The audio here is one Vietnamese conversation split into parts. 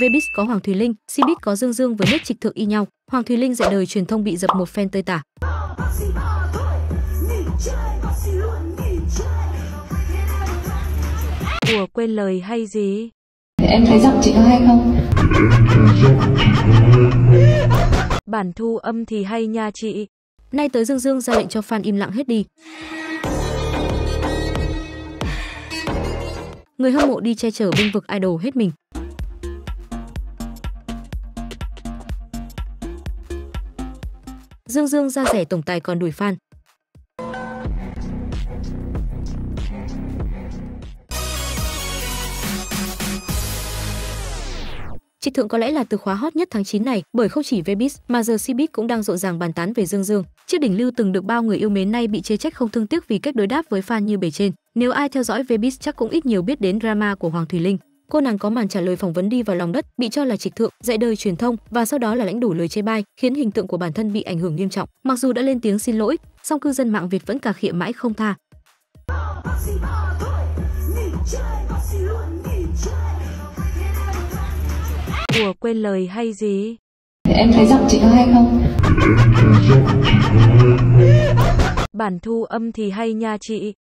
Vbiz có Hoàng Thùy Linh, Cbiz có Dương Dương với nét trịch thượng y nhau. Hoàng Thùy Linh dạy đời truyền thông bị dập một phen tơi tả. Ủa quên lời hay gì? Em thấy giọng chị có hay không? Bản thu âm thì hay nha chị. Nay tới Dương Dương ra lệnh cho fan im lặng hết đi. Người hâm mộ đi che chở binh vực idol hết mình. Dương Dương ra rẻ tổng tài còn đuổi fan. Trịch thượng có lẽ là từ khóa hot nhất tháng 9 này, bởi không chỉ Vbiz mà giờ Cbiz cũng đang rộn ràng bàn tán về Dương Dương. Chiếc đỉnh lưu từng được bao người yêu mến nay bị chê trách không thương tiếc vì cách đối đáp với fan như bề trên. Nếu ai theo dõi Vbiz chắc cũng ít nhiều biết đến drama của Hoàng Thùy Linh. Cô nàng có màn trả lời phỏng vấn đi vào lòng đất, bị cho là trịch thượng, dạy đời truyền thông và sau đó là lãnh đủ lời chê bai, khiến hình tượng của bản thân bị ảnh hưởng nghiêm trọng. Mặc dù đã lên tiếng xin lỗi, song cư dân mạng Việt vẫn cà khịa mãi không tha. Ủa quên lời hay gì? Em thấy giọng chị có hay không? Bản thu âm thì hay nha chị.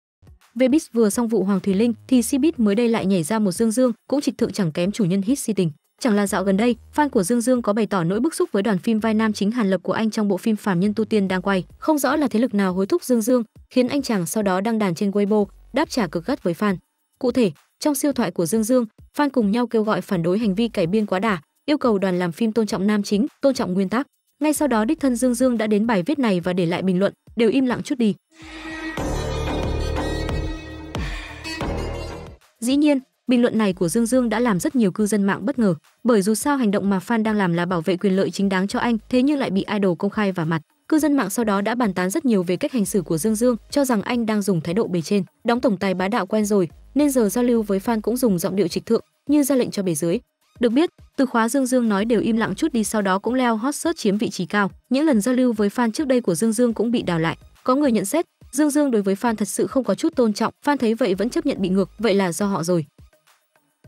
Vbiz vừa xong vụ Hoàng Thùy Linh thì Cbiz mới đây lại nhảy ra một Dương Dương, cũng trịch thượng chẳng kém chủ nhân hit si tình. Chẳng là dạo gần đây, fan của Dương Dương có bày tỏ nỗi bức xúc với đoàn phim vai nam chính Hàn Lập của anh trong bộ phim Phàm Nhân Tu Tiên đang quay. Không rõ là thế lực nào hối thúc Dương Dương, khiến anh chàng sau đó đăng đàn trên Weibo, đáp trả cực gắt với fan. Cụ thể, trong siêu thoại của Dương Dương, fan cùng nhau kêu gọi phản đối hành vi cải biên quá đà, yêu cầu đoàn làm phim tôn trọng nam chính, tôn trọng nguyên tắc. Ngay sau đó đích thân Dương Dương đã đến bài viết này và để lại bình luận, đều im lặng chút đi. Dĩ nhiên, bình luận này của Dương Dương đã làm rất nhiều cư dân mạng bất ngờ, bởi dù sao hành động mà fan đang làm là bảo vệ quyền lợi chính đáng cho anh, thế nhưng lại bị idol công khai vào mặt. Cư dân mạng sau đó đã bàn tán rất nhiều về cách hành xử của Dương Dương, cho rằng anh đang dùng thái độ bề trên, đóng tổng tài bá đạo quen rồi, nên giờ giao lưu với fan cũng dùng giọng điệu trịch thượng, như ra lệnh cho bề dưới. Được biết, từ khóa Dương Dương nói đều im lặng chút đi sau đó cũng leo hot search chiếm vị trí cao. Những lần giao lưu với fan trước đây của Dương Dương cũng bị đào lại. Có người nhận xét, Dương Dương đối với fan thật sự không có chút tôn trọng, fan thấy vậy vẫn chấp nhận bị ngược, vậy là do họ rồi.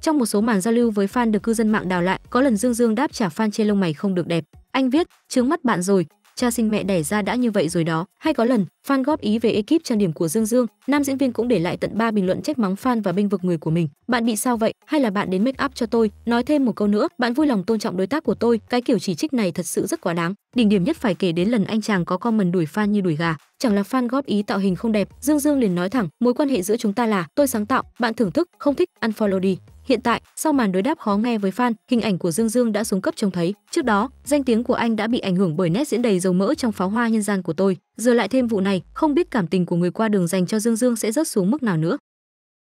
Trong một số màn giao lưu với fan được cư dân mạng đào lại, có lần Dương Dương đáp trả fan chê lông mày không được đẹp. Anh viết, trướng mắt bạn rồi, cha sinh mẹ đẻ ra đã như vậy rồi đó. Hay có lần, fan góp ý về ekip trang điểm của Dương Dương, nam diễn viên cũng để lại tận 3 bình luận trách mắng fan và bênh vực người của mình. Bạn bị sao vậy? Hay là bạn đến make up cho tôi? Nói thêm một câu nữa, bạn vui lòng tôn trọng đối tác của tôi. Cái kiểu chỉ trích này thật sự rất quá đáng. Đỉnh điểm nhất phải kể đến lần anh chàng có comment đuổi fan như đuổi gà. Chẳng là fan góp ý tạo hình không đẹp, Dương Dương liền nói thẳng, mối quan hệ giữa chúng ta là tôi sáng tạo, bạn thưởng thức, không thích, unfollow đi. Hiện tại, sau màn đối đáp khó nghe với fan, hình ảnh của Dương Dương đã xuống cấp trông thấy. Trước đó, danh tiếng của anh đã bị ảnh hưởng bởi nét diễn đầy dầu mỡ trong pháo hoa nhân gian của tôi. Giờ lại thêm vụ này, không biết cảm tình của người qua đường dành cho Dương Dương sẽ rớt xuống mức nào nữa.